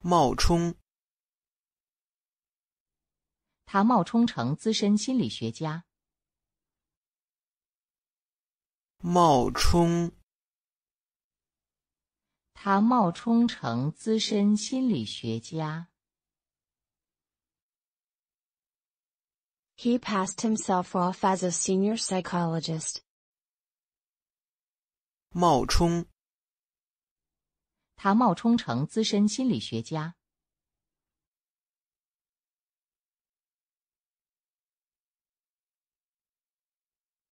冒充，他冒充成资深心理学家。冒充，他冒充成资深心理学家。He passed himself off as a senior psychologist. 冒充，他冒充成资深心理学家。